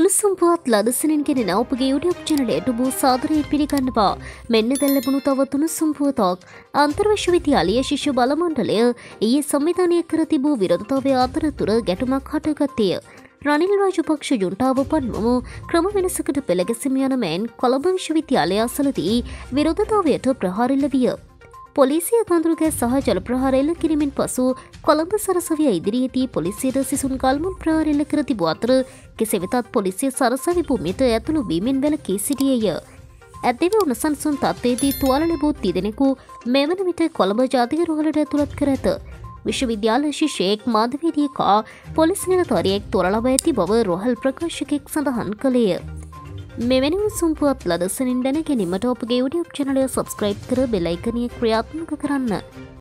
උණුසුම් පුවත් ලදසනින් කෙනෙන ඔපගේ යුඩියප් චනලයට බූ සාදරයෙන් පිළිගන්නවා මෙන්න දැල් ලැබුණු තවත් උණුසුම් පුවතක් අන්තර්විශ්වවිද්‍යාලීය ශිෂ්‍ය බලමණ්ඩලය ඊයේ සංවිධානය කර තිබූ විරෝධතාවය අතරතුර ගැටුමක් හටගත්තය. රනිල් රාජපක්ෂ ජුන්ටාව පන්වම ක්‍රම වෙනසකට පෙළගැසම යන මෑන් කොළඹ විශ්වවිද්‍යාලය අසලදී විරෝධතාවයට ප්‍රහාරිල්ල විය. පොලිසිය කඳුරුගෑ සහ ජලප්‍රහාර එල්ල කිරීමෙන් පසු කොළඹ සරසවිය ඉදිරියේදී පොලිසියට සිසුන් ගල්මුන් ප්‍රහාර එල්ල කර තිබූ අතර කෙසෙවෙතත් පොලිසිය සරසවි භූමියට ඇතුළු වීමෙන් වැළකී සිටියේය. ඇදෙව උනසන්සුන් තත්වයේදී තුවාල ලැබූ තිදෙනෙකු මෙවන විට කොළඹ ජාතික රෝහලට ඇතුළත් කර ඇත. විශ්වවිද්‍යාල ශිෂයෙක් මාධවීදියකා පොලිස් නිලධාරියෙක් තොරලබ ඇති බව රොහල් ප්‍රකාශකෙක් සඳහන් කළේය. මෙවැනි සුම්පුවත් ලදසනින් දැන ගැනීමට ඔපගේ ඩියප් චනලය සබස්ක්‍රයිබ් කර බෙලයිකනය ක්‍රියාත්මක කරන්න.